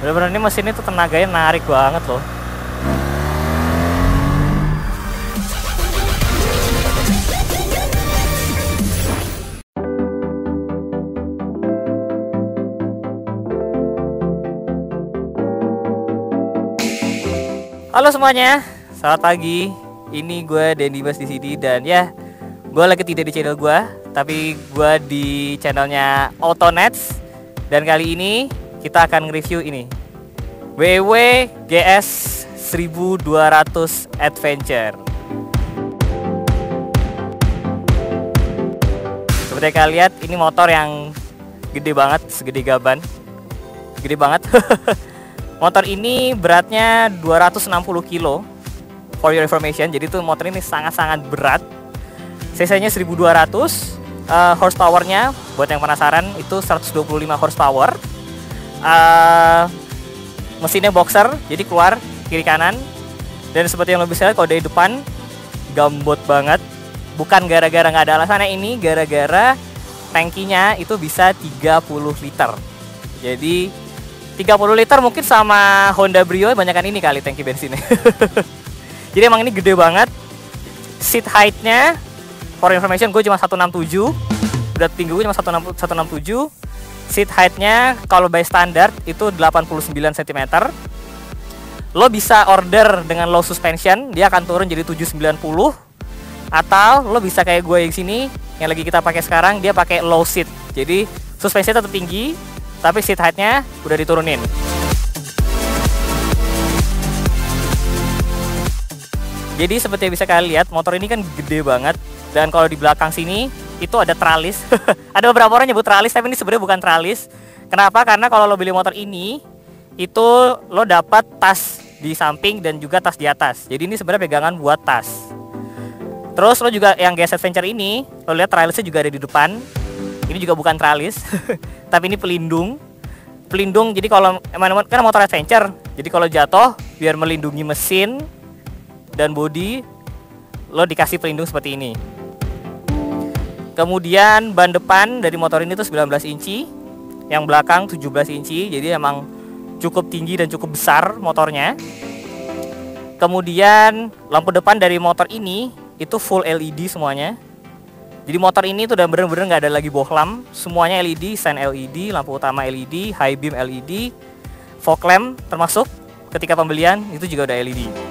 bener-bener ini mesin itu tenaganya narik banget loh Halo semuanya, selamat pagi. Ini gue Dendi Mas di sini dan ya, gue lagi tidak di channel gue, tapi gue di channelnya Autonets. Dan kali ini kita akan nge-review ini, WW GS 1200 Adventure. Seperti kalian lihat, ini motor yang gede banget, segede gaban, gede banget. Motor ini beratnya 260 kilo for your information. Jadi tuh motor ini sangat-sangat berat. CC-nya 1200, uh, horsepower-nya buat yang penasaran itu 125 horsepower. Uh, mesinnya boxer, jadi keluar kiri kanan. Dan seperti yang lo bisa lihat kalau dari depan gambot banget. Bukan gara-gara nggak ada alasannya ini, gara-gara tangkinya itu bisa 30 liter. Jadi 30 liter mungkin sama Honda Brio banyakan ini kali tangki bensinnya. Jadi emang ini gede banget. Seat height-nya for information gue cuma 167. Berat tinggi gue cuma 167. Seat height-nya kalau by standard itu 89 cm. Lo bisa order dengan low suspension, dia akan turun jadi 790 atau lo bisa kayak gue yang sini yang lagi kita pakai sekarang dia pakai low seat. Jadi suspensinya tetap tinggi, tapi seat height-nya udah diturunin. Jadi seperti yang bisa kalian lihat, motor ini kan gede banget dan kalau di belakang sini itu ada tralis. ada beberapa orang nyebut tralis, tapi ini sebenarnya bukan tralis. Kenapa? Karena kalau lo beli motor ini itu lo dapat tas di samping dan juga tas di atas. Jadi ini sebenarnya pegangan buat tas. Terus lo juga yang GS Adventure ini, lo lihat tralisnya juga ada di depan. Ini juga bukan tralis. tapi ini pelindung pelindung jadi kalau emang kan motor adventure jadi kalau jatuh biar melindungi mesin dan bodi lo dikasih pelindung seperti ini kemudian ban depan dari motor ini tuh 19 inci yang belakang 17 inci jadi emang cukup tinggi dan cukup besar motornya. Kemudian lampu depan dari motor ini itu full LED semuanya. Jadi motor ini tuh udah bener-bener nggak ada lagi bohlam, semuanya LED, sign LED, lampu utama LED, high beam LED, fog lamp termasuk. Ketika pembelian itu juga udah LED.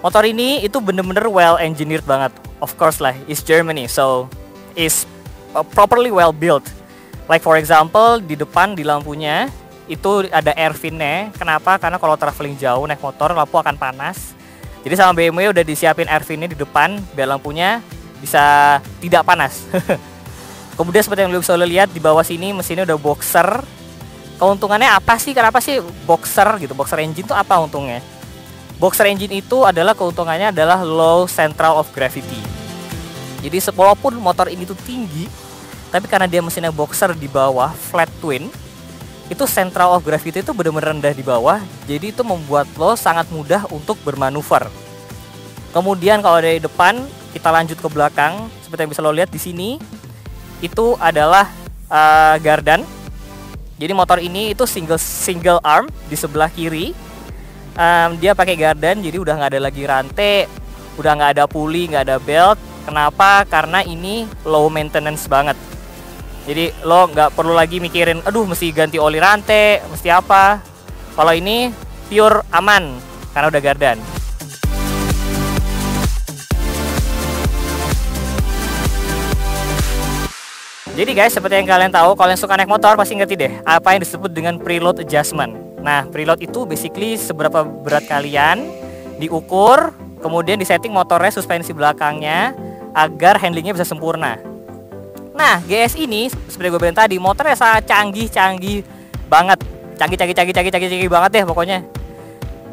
Motor ini itu bener-bener well engineered banget. Of course lah, it's Germany, so is uh, properly well built. Like for example di depan di lampunya itu ada air vent-nya. Kenapa? Karena kalau traveling jauh naik motor lampu akan panas. Jadi sama BMW udah disiapin air vent-nya di depan biar lampunya bisa tidak panas. Kemudian seperti yang lo bisa lihat di bawah sini mesinnya udah boxer. Keuntungannya apa sih? Kenapa sih boxer gitu? Boxer engine itu apa untungnya? Boxer engine itu adalah keuntungannya adalah low central of gravity. Jadi walaupun motor ini tuh tinggi, tapi karena dia mesinnya boxer di bawah flat twin, itu central of gravity itu benar-benar rendah di bawah. Jadi itu membuat lo sangat mudah untuk bermanuver. Kemudian kalau dari depan kita lanjut ke belakang seperti yang bisa lo lihat di sini itu adalah uh, gardan jadi motor ini itu single single arm di sebelah kiri um, dia pakai gardan jadi udah nggak ada lagi rantai udah nggak ada puli nggak ada belt. Kenapa? Karena ini low maintenance banget. Jadi lo nggak perlu lagi mikirin aduh mesti ganti oli rantai mesti apa. Kalau ini pure aman karena udah gardan Jadi guys, seperti yang kalian tahu, kalau yang suka naik motor pasti ngerti deh apa yang disebut dengan preload adjustment. Nah, preload itu basically seberapa berat kalian diukur, kemudian disetting motornya suspensi belakangnya agar handlingnya bisa sempurna. Nah, GS ini seperti gue bilang tadi, motornya sangat canggih-canggih banget. Canggih, canggih, canggih, canggih, canggih, canggih banget deh pokoknya.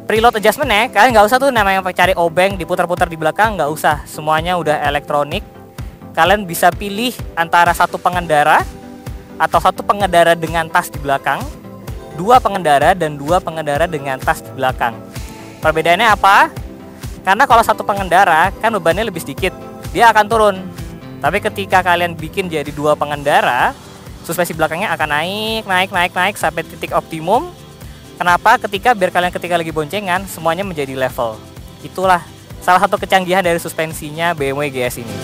Preload adjustment ya, kalian nggak usah tuh namanya cari obeng diputar-putar di belakang, nggak usah. Semuanya udah elektronik kalian bisa pilih antara satu pengendara atau satu pengendara dengan tas di belakang, dua pengendara dan dua pengendara dengan tas di belakang. Perbedaannya apa? Karena kalau satu pengendara kan bebannya lebih sedikit, dia akan turun. Tapi ketika kalian bikin jadi dua pengendara, suspensi belakangnya akan naik, naik, naik, naik sampai titik optimum. Kenapa? Ketika biar kalian ketika lagi boncengan semuanya menjadi level. Itulah salah satu kecanggihan dari suspensinya BMW GS ini.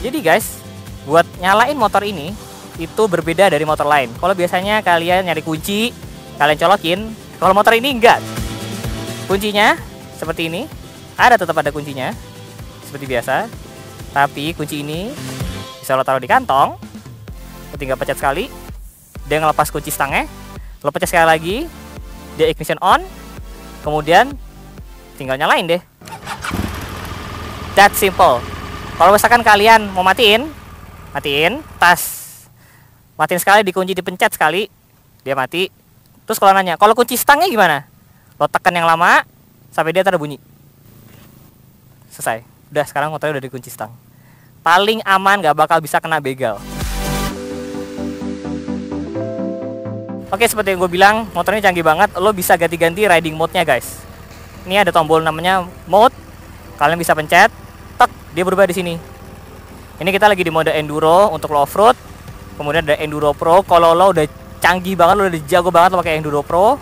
Jadi guys, buat nyalain motor ini itu berbeda dari motor lain. Kalau biasanya kalian nyari kunci, kalian colokin. Kalau motor ini enggak. Kuncinya seperti ini. Ada tetap ada kuncinya. Seperti biasa. Tapi kunci ini bisa lo taruh di kantong. Lo tinggal pencet sekali. Dia ngelepas kunci stangnya. Lo pencet sekali lagi. Dia ignition on. Kemudian tinggal nyalain deh. That simple. Kalau misalkan kalian mau matiin, matiin, tas. Matiin sekali dikunci dipencet sekali, dia mati. Terus kalau nanya, kalau kunci stangnya gimana? Lo tekan yang lama sampai dia bunyi. Selesai. Udah sekarang motornya udah dikunci stang. Paling aman gak bakal bisa kena begal. Oke seperti yang gue bilang motornya canggih banget Lo bisa ganti-ganti riding mode-nya guys Ini ada tombol namanya mode Kalian bisa pencet tek dia berubah di sini ini kita lagi di mode enduro untuk lo off-road kemudian ada enduro pro kalau lo udah canggih banget udah jago banget pakai enduro pro.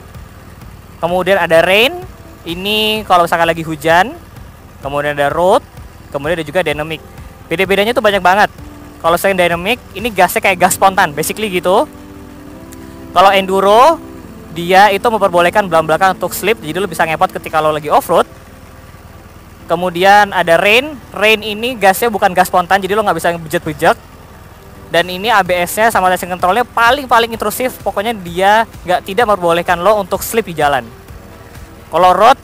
Kemudian ada rain ini kalau misalkan lagi hujan. Kemudian ada road kemudian ada juga dynamic. Beda-bedanya tuh banyak banget. Kalau saya dynamic ini gasnya kayak gas spontan basically gitu. Kalau enduro dia itu memperbolehkan belakang untuk slip jadi lo bisa ngepot ketika lo lagi off road Kemudian ada rain. Rain ini gasnya bukan gas spontan, jadi lo nggak bisa bejek-bejek. Dan ini ABS-nya sama traction controlnya paling-paling intrusif. Pokoknya dia nggak tidak memperbolehkan lo untuk slip di jalan. Kalau road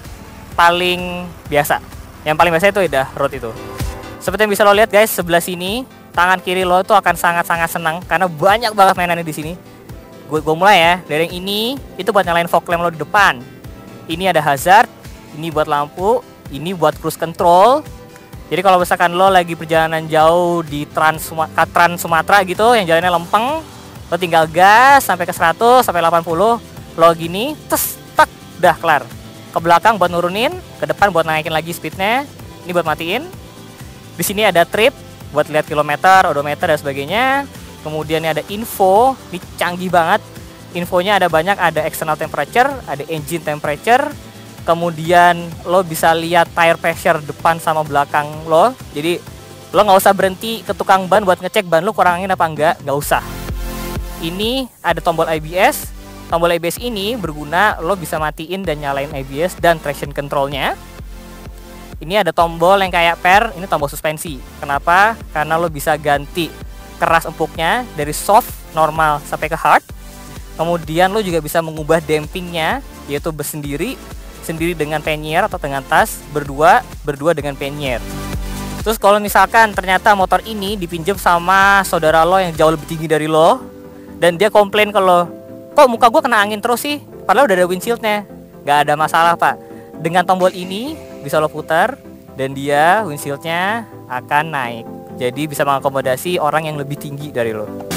paling biasa. Yang paling biasa itu udah road itu. Seperti yang bisa lo lihat guys, sebelah sini tangan kiri lo itu akan sangat-sangat senang karena banyak banget mainannya di sini. Gue gue mulai ya. Dari yang ini itu buat nyalain fog lamp lo di depan. Ini ada hazard, ini buat lampu, ini buat cruise control jadi kalau misalkan lo lagi perjalanan jauh di Trans, Sumatera gitu yang jalannya lempeng lo tinggal gas sampai ke 100 sampai 80 lo gini tes tak udah kelar. Ke belakang buat nurunin ke depan buat naikin lagi speednya ini buat matiin. Di sini ada trip buat lihat kilometer odometer dan sebagainya. Kemudian ini ada info ini canggih banget. Infonya ada banyak ada external temperature ada engine temperature kemudian lo bisa lihat tire pressure depan sama belakang lo. Jadi lo nggak usah berhenti ke tukang ban buat ngecek ban lo kurangin apa enggak. Nggak usah. Ini ada tombol ABS tombol ABS ini berguna lo bisa matiin dan nyalain ABS dan traction controlnya. Ini ada tombol yang kayak per ini tombol suspensi. Kenapa? Karena lo bisa ganti keras empuknya dari soft normal sampai ke hard. Kemudian lo juga bisa mengubah dampingnya yaitu bersendiri sendiri dengan penyer atau dengan tas, berdua berdua dengan penyer. Terus kalau misalkan ternyata motor ini dipinjam sama saudara lo yang jauh lebih tinggi dari lo dan dia komplain kalau kok muka gue kena angin terus sih, padahal udah ada windshieldnya, nggak ada masalah pak. Dengan tombol ini bisa lo putar dan dia windshieldnya akan naik. Jadi bisa mengakomodasi orang yang lebih tinggi dari lo.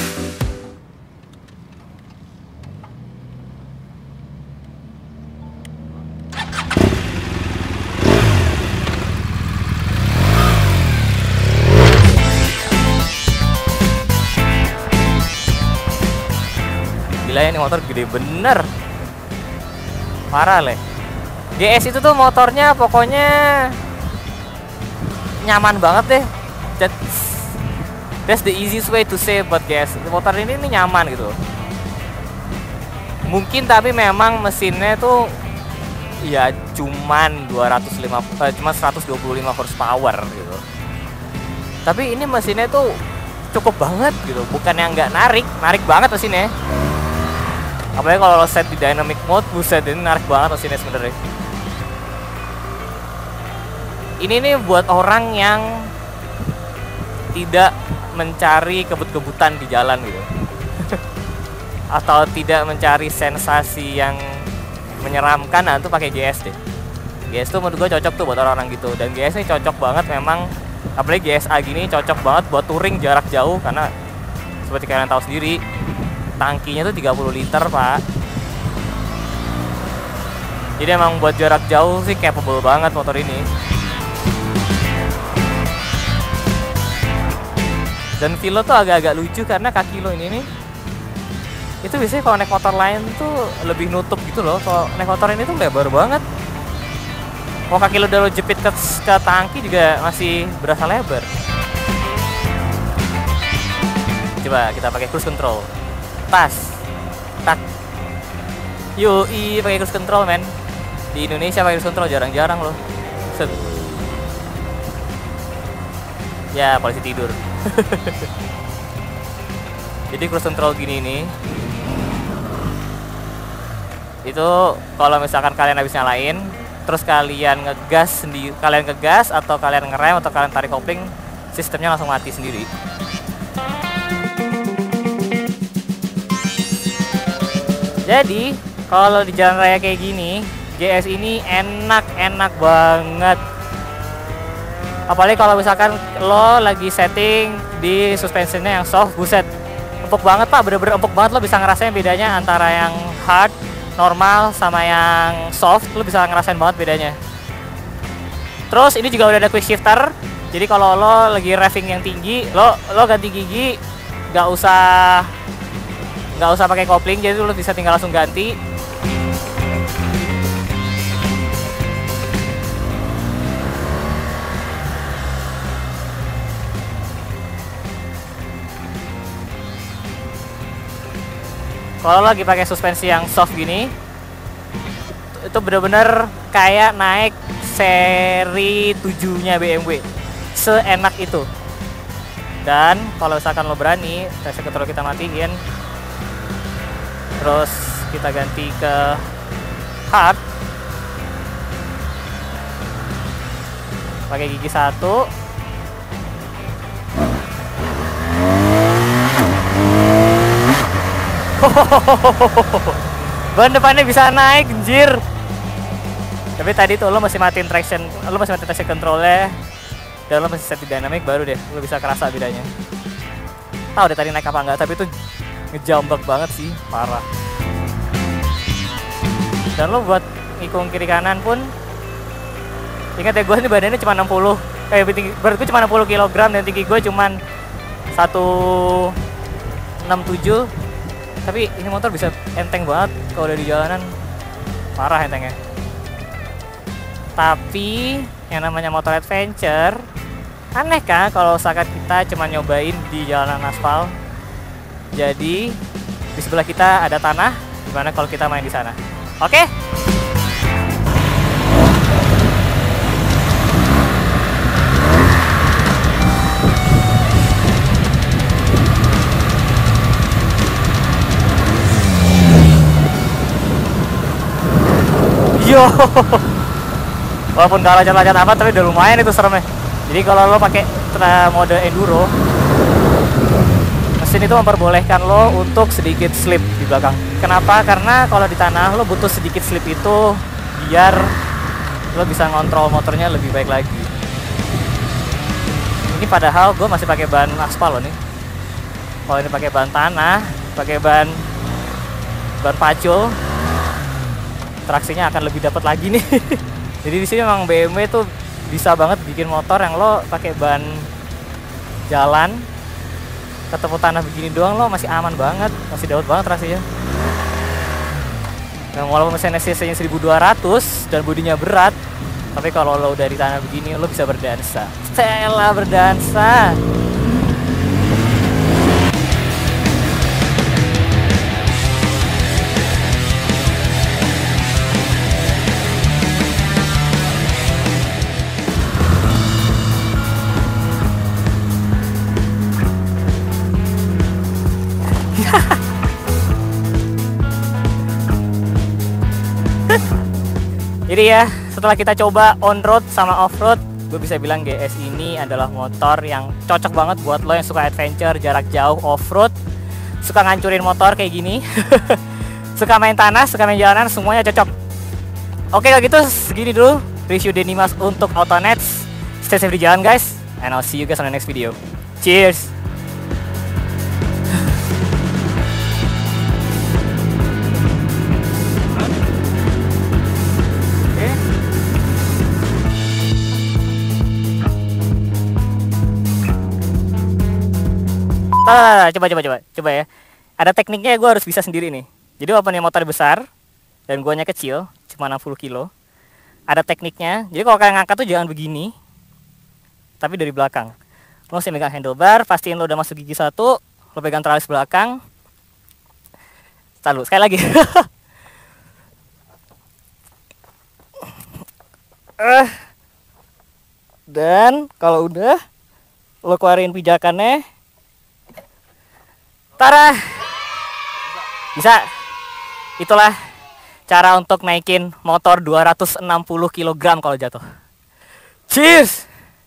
Ini motor gede bener. Parah leh GS itu tuh motornya pokoknya nyaman banget deh. That's, that's the easiest way to say about GS motor ini, ini nyaman gitu. Mungkin tapi memang mesinnya tuh ya cuman 250 eh, cuma 125 horsepower gitu. Tapi ini mesinnya tuh cukup banget gitu. Bukan yang nggak narik narik banget mesinnya apalagi kalau lo set di dynamic mode buset ini menarik banget mesinnya sebenarnya. Ini nih buat orang yang tidak mencari kebut-kebutan di jalan gitu. Atau tidak mencari sensasi yang menyeramkan nah itu pakai GS deh. GS tuh menurut gue cocok tuh buat orang-orang gitu. Dan GS ini cocok banget memang apalagi GSA gini cocok banget buat touring jarak jauh karena seperti kalian tahu sendiri tangkinya tuh 30 liter pak. Jadi emang buat jarak jauh sih capable banget motor ini. Dan feel tuh agak-agak lucu karena kaki lo ini nih itu biasanya kalau naik motor lain tuh lebih nutup gitu loh. Kalau naik motor ini tuh lebar banget. Kalau kaki lo udah lo jepit ke, ke tangki juga masih berasa lebar. Coba kita pakai cruise control tas tak. Yoi pakai cruise control men. Di Indonesia pakai cruise control jarang-jarang loh. Set. ya polisi tidur. Jadi cruise control gini nih itu kalau misalkan kalian habis nyalain terus kalian ngegas sendiri kalian ngegas atau kalian ngerem atau kalian tarik kopling sistemnya langsung mati sendiri jadi kalau di jalan raya kayak gini GS ini enak-enak banget. Apalagi kalau misalkan lo lagi setting di suspensionnya yang soft buset. Empuk banget pak. Bener-bener empuk banget. Lo bisa ngerasain bedanya antara yang hard normal sama yang soft. Lo bisa ngerasain banget bedanya. Terus ini juga udah ada quick shifter. Jadi kalau lo lagi revving yang tinggi lo lo ganti gigi. Nggak usah nggak usah pakai kopling jadi lo bisa tinggal langsung ganti. Kalau lagi pakai suspensi yang soft gini itu bener-bener kayak naik seri 7 nya BMW seenak itu. Dan kalau misalkan lo berani traction control kita matiin terus kita ganti ke hard. Pakai gigi satu. Ban depannya bisa naik anjir. Tapi tadi tuh lo masih matiin traction lo masih matiin traction controlnya. Dan lo masih set di dynamic baru deh lo bisa kerasa bedanya. Tahu deh tadi naik apa enggak tapi itu ngejambak banget sih parah. Dan lo buat ngikung kiri kanan pun ingat ya gue nih badannya cuma 60 eh tinggi, berat gue cuma 60 kg dan tinggi gue cuma 167 tapi ini motor bisa enteng banget kalau udah di jalanan. Parah entengnya. Tapi yang namanya motor adventure aneh kan kalau misalkan kita cuma nyobain di jalanan aspal jadi di sebelah kita ada tanah gimana kalau kita main di sana oke? Yo. Walaupun gak lancar-lancar amat tapi udah lumayan itu seremnya. Jadi kalau lo pakai mode enduro, mesin itu memperbolehkan lo untuk sedikit slip di belakang. Kenapa? Karena kalau di tanah lo butuh sedikit slip itu biar lo bisa ngontrol motornya lebih baik lagi. Ini padahal gue masih pakai ban aspal loh nih. Kalau ini pakai ban tanah, pakai ban ban pacul, traksinya akan lebih dapat lagi nih jadi di sini memang BMW tuh bisa banget bikin motor yang lo pakai ban jalan ketemu tanah begini doang lo masih aman banget masih dapat banget traksinya dan walaupun mesinnya cc nya 1200 dan bodinya berat tapi kalau lo udah di tanah begini lo bisa berdansa. Stella berdansa Jadi ya, setelah kita coba on road sama off road, gue bisa bilang GS ini adalah motor yang cocok banget buat lo yang suka adventure, jarak jauh, off road, suka ngancurin motor kayak gini, suka main tanah, suka main jalanan, semuanya cocok. Oke kalau gitu segini dulu review Denimas untuk Autonets. Stay safe di jalan guys, and I'll see you guys on the next video. Cheers! Ah, coba coba coba. Coba ya. ada tekniknya gue harus bisa sendiri nih. Jadi walaupun yang motor besar dan guanya kecil cuma 60 kilo. Ada tekniknya. Jadi kalau kalian ngangkat tuh jangan begini tapi dari belakang. Lo mesti megang handlebar pastiin lo udah masuk gigi satu lo pegang teralis belakang. Lalu sekali lagi. Uh, dan kalau udah lo keluarin pijakannya Tara bisa. Itulah cara untuk naikin motor 260 kg kalau jatuh. Cheers